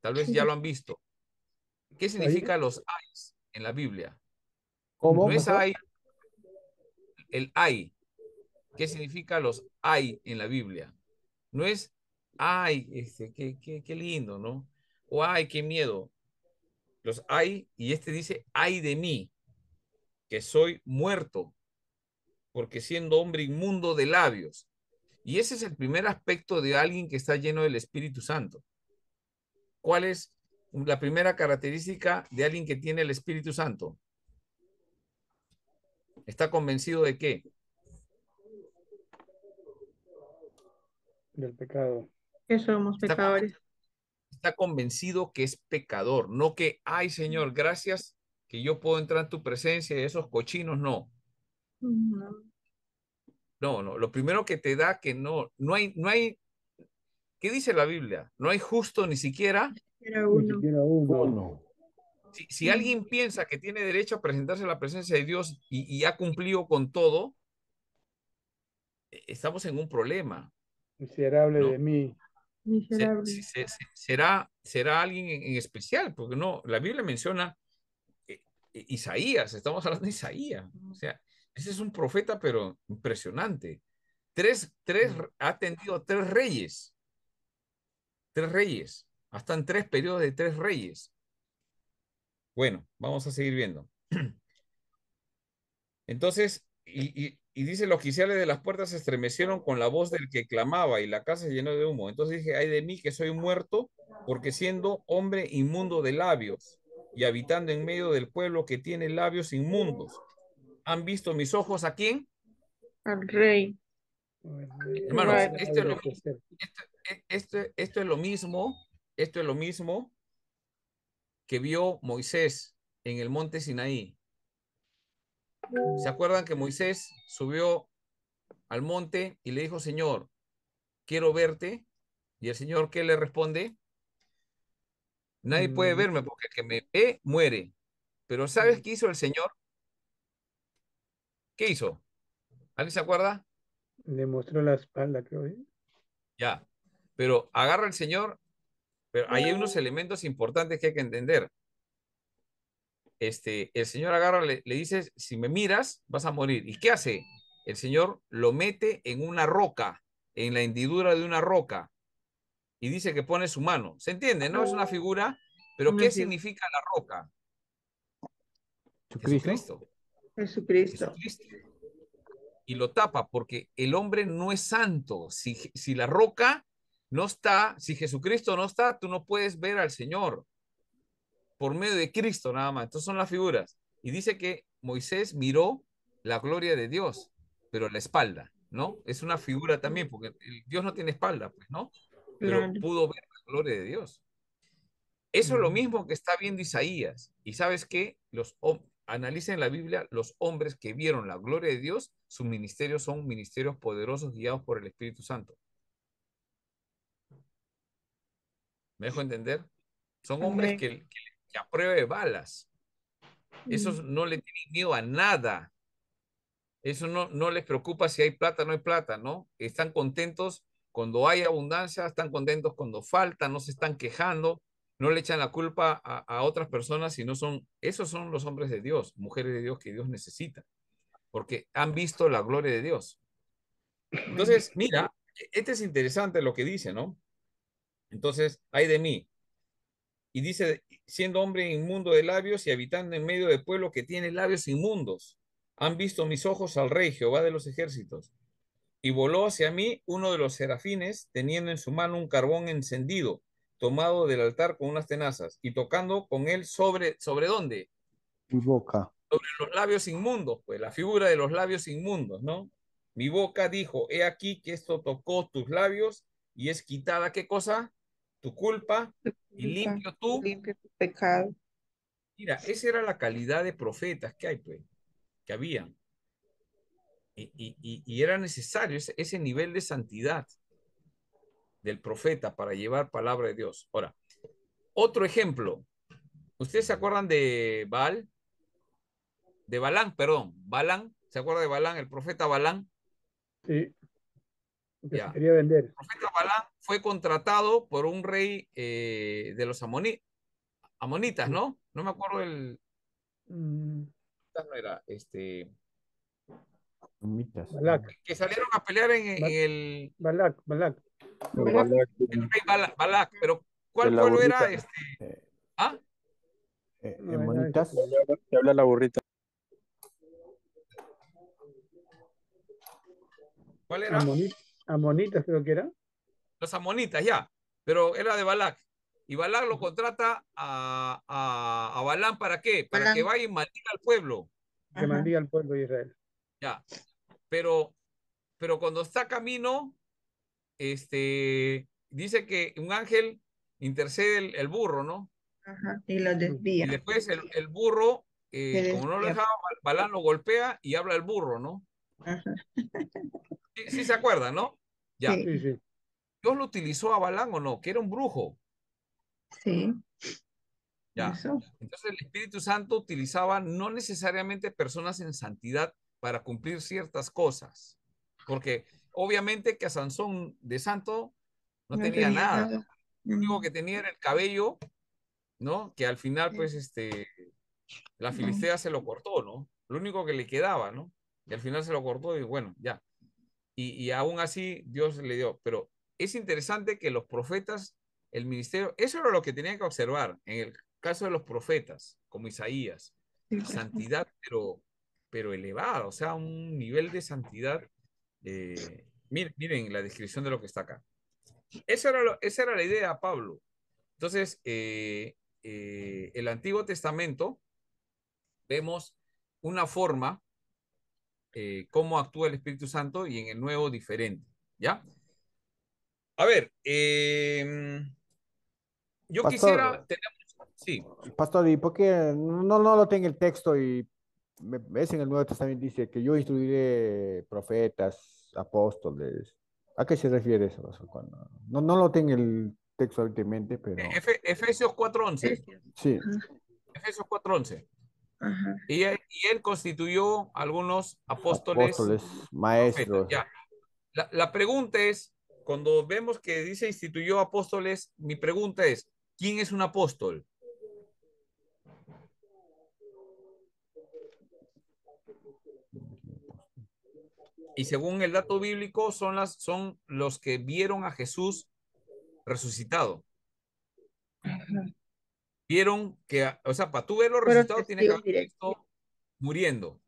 tal vez ya lo han visto. ¿Qué significa los ayes en la Biblia? ¿Cómo? No es ay, el ay. ¿Qué significa los ay en la Biblia? No es ay, este, qué, qué, qué lindo, ¿no? O ay, qué miedo. Los ay, y este dice ay de mí, que soy muerto, porque siendo hombre inmundo de labios. Y ese es el primer aspecto de alguien que está lleno del Espíritu Santo. ¿Cuál es la primera característica de alguien que tiene el Espíritu Santo? ¿Está convencido de qué? Del pecado. Que somos Está pecadores. está convencido que es pecador, no que, ay Señor, gracias que yo puedo entrar en tu presencia y esos cochinos, no. No. No, no, lo primero que te da que no, no hay, no hay, ¿qué dice la Biblia? No hay justo ni siquiera, Era Ni uno. siquiera uno. Uno. si, si alguien piensa que tiene derecho a presentarse a la presencia de Dios y, y ha cumplido con todo, eh, estamos en un problema. Miserable No. de mí. Se- Miserable. se- se- se- será, será alguien en, en especial, porque no, la Biblia menciona eh, eh, Isaías, estamos hablando de Isaías, o sea, ese es un profeta, pero impresionante. Tres, tres, ha atendido tres reyes, tres reyes, Hasta en tres periodos de tres reyes. Bueno, vamos a seguir viendo. Entonces, y, y, y dice, los oficiales de las puertas se estremecieron con la voz del que clamaba y la casa se llenó de humo. Entonces dije, ay de mí que soy muerto, porque siendo hombre inmundo de labios y habitando en medio del pueblo que tiene labios inmundos, ¿han visto mis ojos a quién? Al rey. Hermanos, Right. esto es lo mismo. Esto, esto, esto es lo mismo, esto es lo mismo que vio Moisés en el monte Sinaí. ¿Se acuerdan que Moisés subió al monte y le dijo, Señor, quiero verte? Y el Señor, ¿qué le responde? Nadie puede Mm. verme porque el que me ve muere. Pero ¿sabes qué hizo el Señor? ¿Qué hizo? ¿Alguien se acuerda? Le mostró la espalda, creo. ¿eh? Ya, pero agarra el Señor, pero ahí hay unos elementos importantes que hay que entender. Este, el Señor agarra, le, le dice, si me miras, vas a morir. ¿Y qué hace? El Señor lo mete en una roca, en la hendidura de una roca, y dice que pone su mano. ¿Se entiende? ¿No? Es una figura, pero ¿qué significa la roca? Jesucristo. Jesucristo. Y lo tapa porque el hombre no es santo. Si, si la roca no está, si Jesucristo no está, tú no puedes ver al Señor por medio de Cristo nada más. Entonces son las figuras. Y dice que Moisés miró la gloria de Dios, pero la espalda, ¿no? Es una figura también, porque Dios no tiene espalda, pues, ¿no? Pero Claro. pudo ver la gloria de Dios. Eso es lo mismo que está viendo Isaías. Y sabes qué? Los analicen la Biblia, los hombres que vieron la gloria de Dios, sus ministerios son ministerios poderosos guiados por el Espíritu Santo. ¿Me dejo entender? Son hombres que, que, que a prueba de balas. Esos Mm. no le tienen miedo a nada. Eso no, no les preocupa si hay plata o no hay plata, ¿no? Están contentos cuando hay abundancia, están contentos cuando falta, no se están quejando, no le echan la culpa a, otras personas, sino son, esos son los hombres de Dios, mujeres de Dios que Dios necesita, porque han visto la gloria de Dios. Entonces, mira, este es interesante lo que dice, ¿no? Entonces, hay de mí. Y dice, siendo hombre inmundo de labios y habitando en medio de pueblo que tiene labios inmundos, han visto mis ojos al rey Jehová de los ejércitos. Y voló hacia mí uno de los serafines, teniendo en su mano un carbón encendido, tomado del altar con unas tenazas, y tocando con él sobre, ¿sobre dónde? Mi boca. Sobre los labios inmundos, pues la figura de los labios inmundos, ¿no? Mi boca dijo, he aquí que esto tocó tus labios y es quitada, ¿qué cosa? Tu culpa y limpio tú. Limpio tu pecado. Mira, esa era la calidad de profetas que hay, pues, que habían. Y, y- y- y era necesario ese, ese nivel de santidad del profeta para llevar palabra de Dios. Ahora, otro ejemplo. ¿Ustedes se acuerdan de Baal? De Balán, perdón. Balán, ¿se acuerda de Balán, el profeta Balán? Sí. Que Ya. se quería vender. El profeta Balán fue contratado por un rey eh, de los amoni- amonitas, ¿no? No me acuerdo el... Mm, no era, este... Balak, que salieron a pelear en, el, Balak, Balak. el rey Bala- Balak, pero ¿cuál pueblo era? Este, ¿ah? Eh, No, eh, monitas. Te habla la burrita. ¿Cuál era? Amoni- Amonitas creo que era. Los amonitas, ya, pero era de Balak. Y Balak lo contrata a, a, a Balán para qué? Para Balán. que vaya y maldiga al pueblo, Que maldiga al pueblo de Israel. ya. Pero, pero cuando está camino, este, dice que un ángel intercede el, el burro, ¿no? Ajá, y lo Y desvía. después el, el burro, eh, como no lo dejaba, Balán lo golpea y habla el burro, ¿no? Ajá, Sí, sí se acuerdan, ¿no? Ya. Sí. Sí, sí. ¿Dios lo utilizó a Balán o no? Que era un brujo. sí. Ya. Eso. Entonces el Espíritu Santo utilizaba no necesariamente personas en santidad para cumplir ciertas cosas. Porque obviamente que a Sansón de santo no, tenía, nada. Lo único que tenía era el cabello, ¿no? Que al final, pues, este, la. Filistea se lo cortó, ¿no? Lo único que le quedaba, ¿no? Y al final se lo cortó y bueno, ya. Y, y aún así Dios le dio. Pero es interesante que los profetas el ministerio, eso era lo que tenían que observar en el caso de los profetas, como Isaías, Sí, santidad, pero, pero elevada, o sea, un nivel de santidad. eh, miren, miren la descripción de lo que está acá. Esa era, lo- esa era la idea, Pablo. Entonces, eh, eh, el Antiguo Testamento, vemos una forma, eh, cómo actúa el Espíritu Santo, y en el Nuevo diferente, ¿ya? A ver, eh, yo Pastor. quisiera, tenemos, sí, Pastor, ¿y por qué no, no lo tiene el texto y ves en el Nuevo Testamento dice que yo instruiré profetas, apóstoles? ¿A qué se refiere eso? no, no lo tengo el texto ahorita en mente, pero Efe- Efesios 4.11, sí. Efesios 4.11. Ajá. Y él, y él constituyó algunos apóstoles, Apóstoles, maestros. ya. La, la pregunta es, cuando vemos que dice instituyó apóstoles, mi pregunta es, ¿quién es un apóstol? Y según el dato bíblico, son, las, son los que vieron a Jesús resucitado. Vieron que, o sea, para tú verlo resucitado, tienes que haber visto muriendo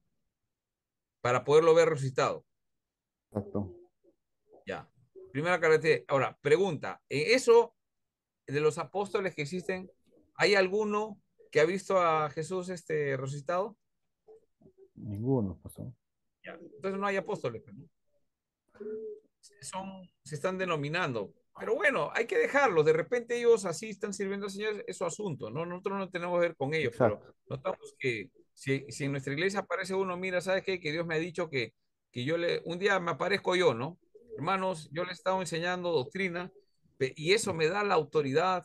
para poderlo ver resucitado. Exacto. Ya. Primera característica. Ahora, pregunta, ¿en eso de los apóstoles que existen, hay alguno que ha visto a Jesús este resucitado? Ninguno, pastor. Ya. Entonces no hay apóstoles. pues, ¿no? Son, se están denominando. Pero bueno, hay que dejarlos. De repente ellos así están sirviendo al Señor, es su asunto, ¿no? Nosotros no tenemos que ver con ellos, pero Exacto. notamos que si, si en nuestra iglesia aparece uno, mira, ¿sabes qué? Que Dios me ha dicho que, que yo le, un día me aparezco yo, ¿no? Hermanos, yo les he estado enseñando doctrina y eso me da la autoridad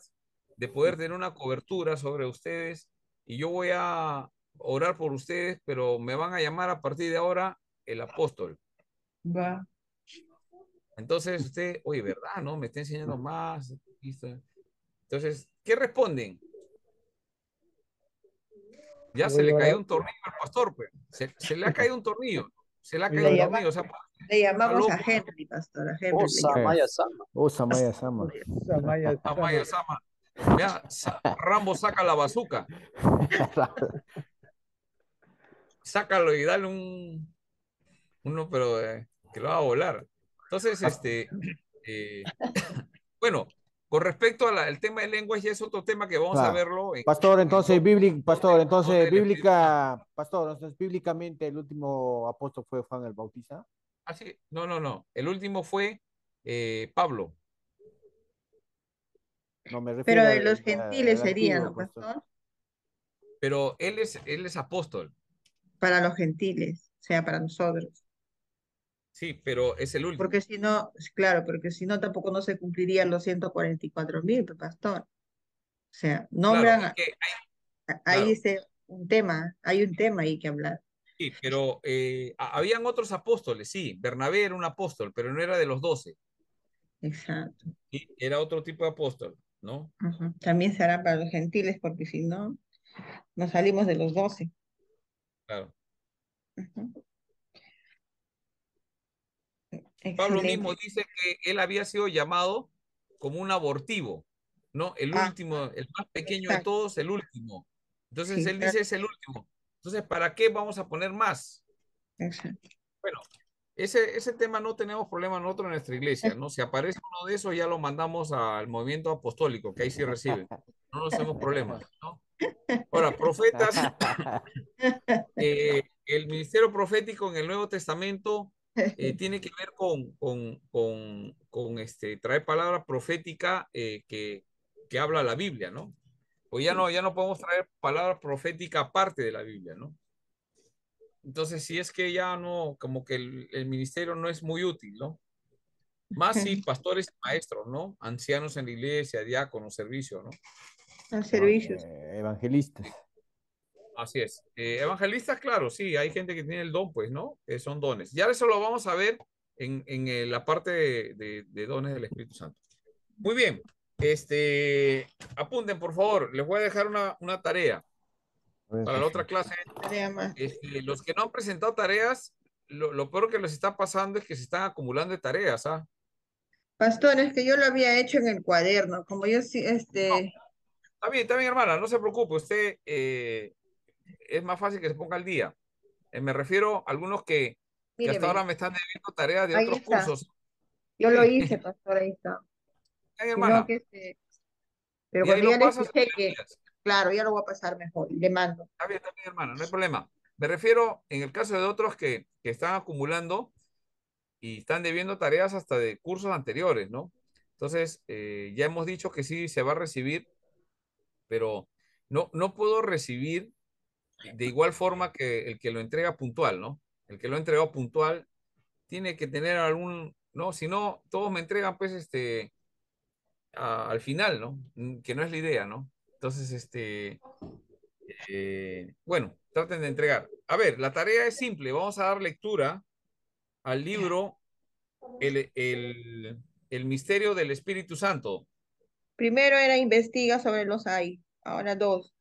de poder tener una cobertura sobre ustedes y yo voy a orar por ustedes, pero me van a llamar a partir de ahora el apóstol. Va. Entonces usted, oye, ¿verdad? ¿No? Me está enseñando más. Entonces, ¿qué responden? Ya se le cayó un tornillo al pastor, pues. Se, se le ha caído un tornillo. Se le ha caído un tornillo. O sea, Le llamamos a. Henry, pastor, a Henry. Samaya Sama. Oh, Samaya Sama. Samaya, Amaya Sama. Sama. Mira, Rambo saca la bazuca. Sácalo y dale un. Uno, pero eh, que lo va a volar. Entonces, este. eh, bueno, con respecto al tema de lenguas, ya es otro tema que vamos a verlo. en- Pastor, en entonces, dos- bíblico, pastor, entonces, bíblica, pastor, entonces, bíblicamente, el último apóstol fue Juan el Bautista. Ah, sí. No, no, no. El último fue eh, Pablo. No me refiero Pero de los gentiles sería, ¿no, pastor. pastor? Pero él es, él es apóstol. Para los gentiles, o sea, para nosotros. Sí, pero es el último. Porque si no, claro, porque si no tampoco no se cumplirían los 144 mil, pastor. O sea, nombran, Claro, a- ahí claro. dice un tema, hay un tema ahí que hablar. Sí, pero eh, ha- habían otros apóstoles, sí. Bernabé era un apóstol, pero no era de los doce. Exacto. Sí, era otro tipo de apóstol, ¿no? También se hará para los gentiles, porque si no, nos salimos de los 12. Claro. Ujú. Pablo Excelente. mismo dice que él había sido llamado como un abortivo, ¿no? El Ah, último, el más pequeño de todos, el último. Entonces Sí, él claro. dice es el último. Entonces, ¿para qué vamos a poner más? Exacto. Bueno, ese, ese tema no tenemos problema nosotros en nuestra iglesia, ¿no? Si aparece uno de esos, ya lo mandamos al movimiento apostólico, que ahí sí reciben. No nos hacemos problemas, ¿no? Ahora, profetas, eh, el ministerio profético en el Nuevo Testamento eh, tiene que ver con, con, con, con, este, traer palabra profética eh, que, que habla la Biblia, ¿no? O ya no, ya no podemos traer palabra profética aparte de la Biblia, ¿no? Entonces, si es que ya no, como que el, el ministerio no es muy útil, ¿no? Más si pastores y maestros, ¿no? Ancianos en la iglesia, diáconos, servicio, ¿no? Servicios. Eh, evangelistas. Así es. Eh, evangelistas, claro, sí, hay gente que tiene el don, pues, ¿no? Que son dones. Ya eso lo vamos a ver en, en eh, la parte de, de- de dones del Espíritu Santo. Muy bien. Este, apunten, por favor. Les voy a dejar una, una tarea para la otra clase. Este, los que no han presentado tareas, lo, lo peor que les está pasando es que se están acumulando de tareas, ¿ah? Pastor, es que yo lo había hecho en el cuaderno, como yo sí, este, Está bien, está bien, hermana, no se preocupe. Usted eh, es más fácil que se ponga al día. Eh, me refiero a algunos que, que hasta ahora me están debiendo tareas de ahí otros está. cursos. Yo lo hice, pastor, ahí está. Sino hermana. que este, pero cuando ya le pasas, escuché que, claro, ya lo voy a pasar mejor, le mando. Está bien, está bien, hermana, no hay problema. Me refiero en el caso de otros que, que están acumulando y están debiendo tareas hasta de cursos anteriores, ¿no? Entonces, eh, ya hemos dicho que sí se va a recibir, pero no, no puedo recibir de igual forma que el que lo entrega puntual, ¿no? El que lo ha entregado puntual tiene que tener algún, ¿no? Si no, todos me entregan, pues, este, al final, ¿no? Mm, Que no es la idea, ¿no? Entonces, este, eh, bueno, traten de entregar. A ver, la tarea es simple. Vamos a dar lectura al libro El, el, el misterio del Espíritu Santo. Primero era investiga sobre los hay, ahora dos.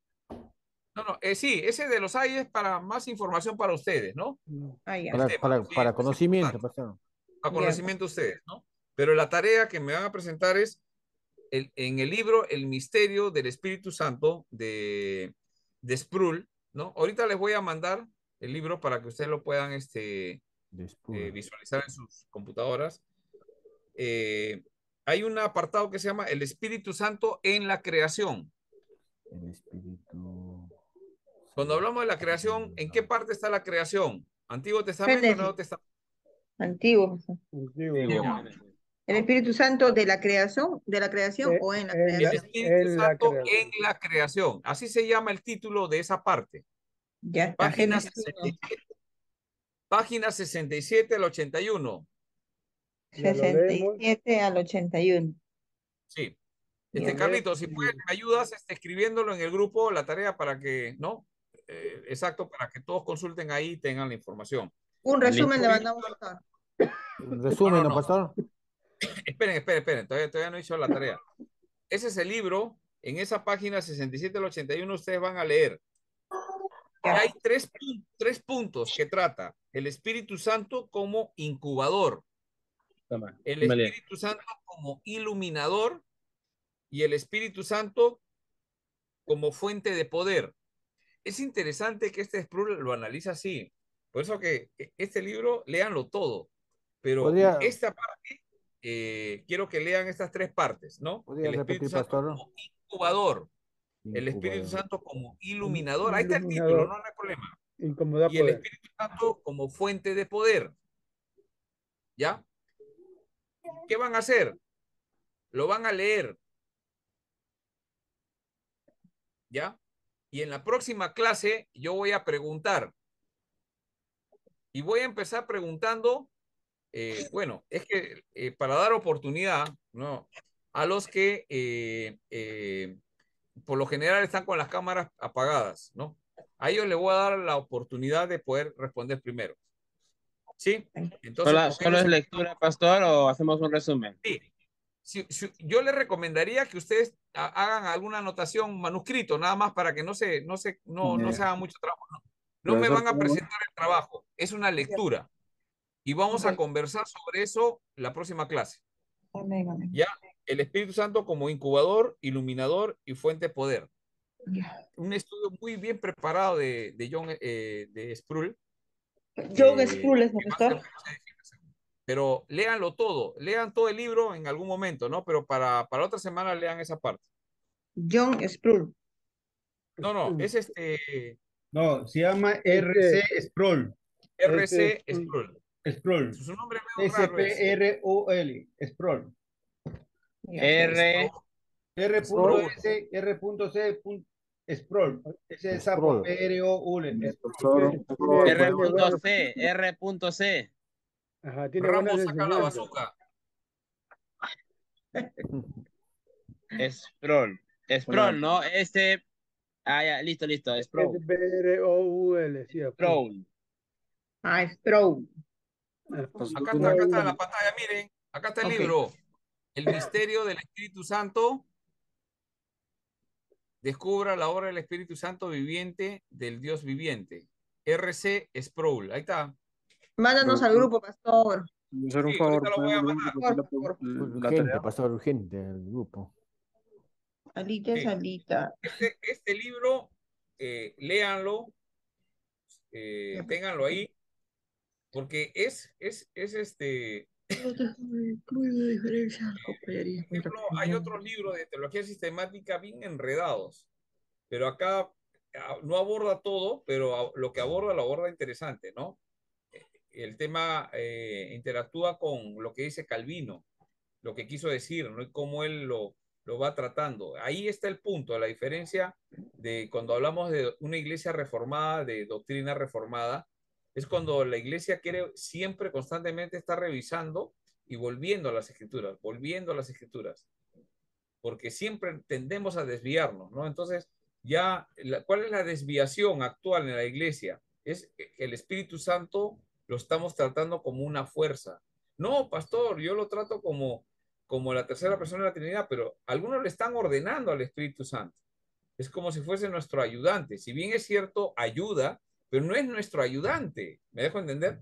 No, no, eh, sí, ese de los hay es para más información para ustedes, ¿no? Ah, ya. Para, tema, para, sí, para es conocimiento, pastor. Para conocimiento de ustedes, ¿no? Pero la tarea que me van a presentar es el, en el libro El misterio del Espíritu Santo de, de Sproul, ¿no? Ahorita les voy a mandar el libro para que ustedes lo puedan este, eh, visualizar en sus computadoras. Eh, hay un apartado que se llama El Espíritu Santo en la creación. El espíritu. Cuando hablamos de la creación, ¿en qué parte está la creación? ¿Antiguo Testamento o. Nuevo Testamento? Antiguo. Antiguo. El Espíritu Santo de la creación, de la creación Eh, o en la en la- El creación. Espíritu en la Santo creación. en la creación. Así se llama el título de esa parte. Ya está. Página Génesis 67, página 67 al 81. Ya lo leemos. 67 al 81. Sí. Este, Carlitos, si puedes, me ayudas este, escribiéndolo en el grupo, la tarea para que, ¿no? Eh, exacto, para que todos consulten ahí y tengan la información. Un resumen le mandamos a todos. Resumen, no, ¿no, no. pastor? Esperen, esperen, esperen, todavía, todavía no he hecho la tarea. Ese es el libro, en esa página 67 al 81 ustedes van a leer. Hay tres, tres puntos que trata el Espíritu Santo como incubador, el. Espíritu Santo como iluminador y el Espíritu Santo como fuente de poder. Es interesante que este Sproul lo analiza así. Por eso que este libro, léanlo todo. Pero Podría- esta parte, eh, quiero que lean estas tres partes, ¿no? ¿Podría El Espíritu repetir, Santo pastor? como incubador, el Espíritu. Santo como iluminador. Ahí está el título, no, no hay problema. Incomoda Y el poder. Espíritu Santo como fuente de poder. ¿Ya? ¿Qué van a hacer? Lo van a leer. ¿Ya? Y en la próxima clase yo voy a preguntar. Y voy a empezar preguntando, eh, bueno, es que eh, para dar oportunidad, ¿no? A los que eh, eh, por lo general están con las cámaras apagadas, ¿no? A ellos les voy a dar la oportunidad de poder responder primero. ¿Sí? Entonces, ¿Solo, es lectura, pastor, o hacemos un resumen? Sí. Si- si- yo les recomendaría que ustedes ha- hagan alguna anotación manuscrito, nada más para que no se, no se, no, no Ya. se haga mucho trabajo. No, No me van a presentar el trabajo, es una lectura. Y vamos a conversar sobre eso la próxima clase. Amén, amén. Ya, el Espíritu Santo como incubador, iluminador y fuente de poder. Ya. Un estudio muy bien preparado de, de John eh, de Sproul. John eh, Sproul es profesor. Pero léanlo todo, lean todo el libro en algún momento, ¿no? Pero para, para otra semana lean esa parte. John Sproul. No, no, es este No, se llama RC Sproul. RC Este Sproul. Sproul. Su nombre es medio raro. es. S-P-R-O-L. Sproul. Ya. R, R.S. R.C. Sproul. Ese es. Sproul. P-R-O-U-L. Tiene- tiene- R C, R punto C. Ajá, tiene Ramos saca la bazooka. Sproul. Sproul, ¿no? Este. Ah, ya, listo, listo. Sproul. Sí, apú- Sproul. Ah, Sproul. ah, Acá está, acá está la pantalla, miren. Acá está el libro. El misterio del Espíritu Santo. Descubra la obra del Espíritu Santo viviente del Dios viviente. RC Sproul. Ahí está. Mándanos al grupo, pastor. Hacer un Sí, favor, ahorita lo voy a ¿pueden mandar. repetir la, Por pregun- la Urgente, tarea? pastor, urgente el grupo. Alita es alita. Este, este libro, eh, léanlo, eh, pues. ténganlo ahí, porque es, es, es este, por ejemplo, hay otros libros de teología sistemática bien enredados, pero acá ah, no aborda todo, pero lo que aborda lo aborda interesante, ¿no? El tema eh, interactúa con lo que dice Calvino, lo que quiso decir, ¿no? Y cómo él lo, lo va tratando. Ahí está el punto, la diferencia de cuando hablamos de una iglesia reformada, de doctrina reformada, es cuando la iglesia quiere siempre, constantemente estar revisando y volviendo a las escrituras, volviendo a las escrituras, porque siempre tendemos a desviarnos, ¿no? Entonces, ya, ¿cuál es la desviación actual en la iglesia? Es que el Espíritu Santo lo estamos tratando como una fuerza. No, pastor, yo lo trato como, como la tercera persona de la Trinidad, pero algunos le están ordenando al Espíritu Santo. Es como si fuese nuestro ayudante. Si bien es cierto, ayuda, pero no es nuestro ayudante. ¿Me dejo entender?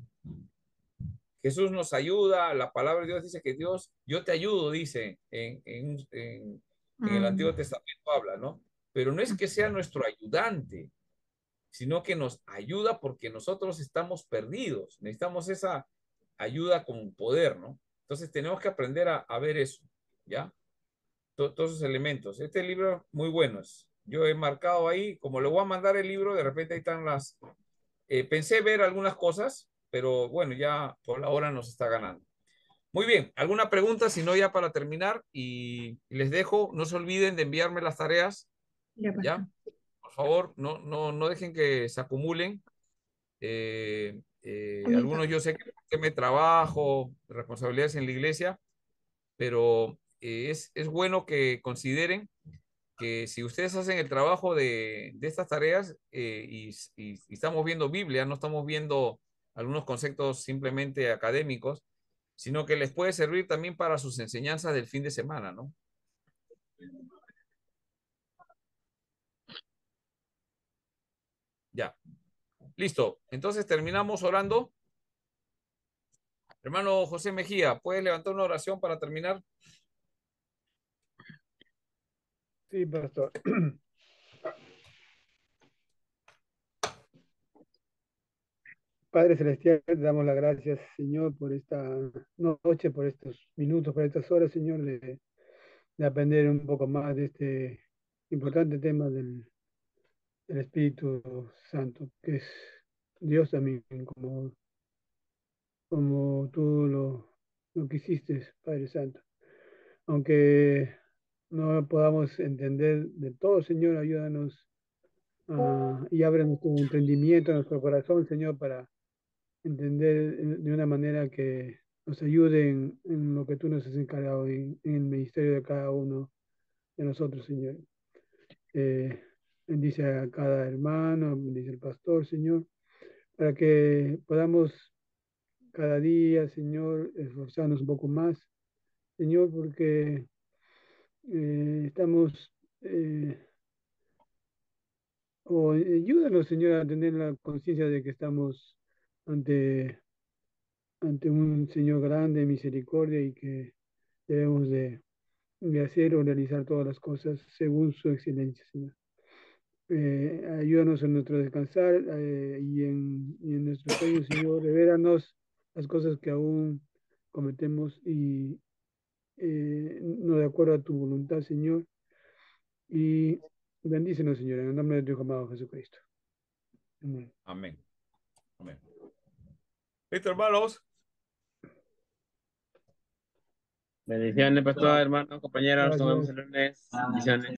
Jesús nos ayuda, la palabra de Dios dice que Dios, yo te ayudo, dice en, en, en, en el Mm. Antiguo Testamento habla, ¿no? Pero no es que sea nuestro ayudante, sino que nos ayuda porque nosotros estamos perdidos, necesitamos esa ayuda con poder, ¿no? Entonces tenemos que aprender a, a ver eso, ¿ya? To- todos esos elementos. Este libro muy bueno es. Yo he marcado ahí, como le voy a mandar el libro, de repente ahí están las... eh, pensé ver algunas cosas, pero bueno, ya por la hora nos está ganando. Muy bien, ¿alguna pregunta? Si no, ya para terminar y les dejo, no se olviden de enviarme las tareas, Ya. ¿ya? Por favor, no, no, no dejen que se acumulen. Eh, eh, algunos yo sé que me trabajo, responsabilidades en la iglesia, pero eh, es, es bueno que consideren que si ustedes hacen el trabajo de, de estas tareas y, y- y estamos viendo Biblia, no estamos viendo algunos conceptos simplemente académicos, sino que les puede servir también para sus enseñanzas del fin de semana, ¿no? Ya. Listo. Entonces terminamos orando. Hermano José Mejía, ¿puedes levantar una oración para terminar? Sí, pastor. Padre Celestial, te damos las gracias, Señor, por esta noche, por estos minutos, por estas horas, Señor, de, de aprender un poco más de este importante tema del, del Espíritu Santo, que es Dios también, como, como tú lo, lo quisiste, Padre Santo. Aunque no podamos entender de todo, Señor, ayúdanos ah, y abre nuestro entendimiento, nuestro corazón, Señor, para entender eh, de una manera que nos ayude en, lo que tú nos has encargado, en, en el ministerio de cada uno de nosotros, Señor. Eh, bendice a cada hermano, bendice al pastor, Señor, para que podamos cada día, Señor, esforzarnos un poco más, Señor, porque eh, estamos, eh, o ayúdanos, Señor, a tener la conciencia de que estamos ante, ante un Señor grande, de misericordia, y que debemos de, de hacer o realizar todas las cosas según su excelencia, Señor. Eh, ayúdanos en nuestro descansar eh, y, en, y en nuestros sueños, Señor, revélanos las cosas que aún cometemos y eh, no de acuerdo a tu voluntad, Señor. Y bendícenos, Señor, en el nombre de tu Hijo amado Jesucristo. Amén. Amén. Amén. Listo, hermanos. Bendiciones, pastor, hermano, compañeros. Nos vemos el lunes. Bendiciones.